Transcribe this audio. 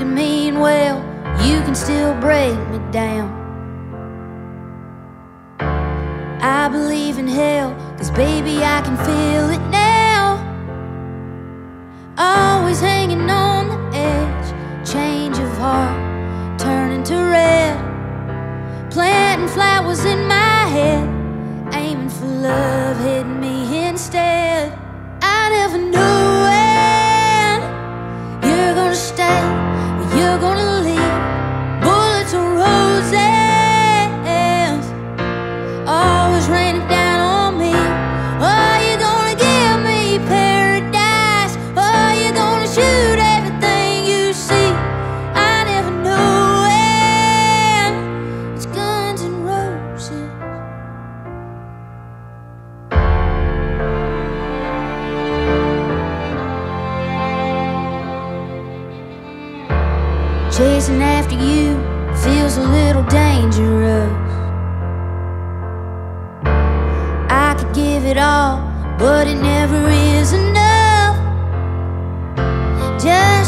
can mean well, you can still break me down. I believe in hell, cause baby, I can feel it now. Always hanging on the edge, change of heart, turning to red. Planting flowers in my head, aiming for love, hitting Chasing after you feels a little dangerous. I could give it all, but it never is enough. Just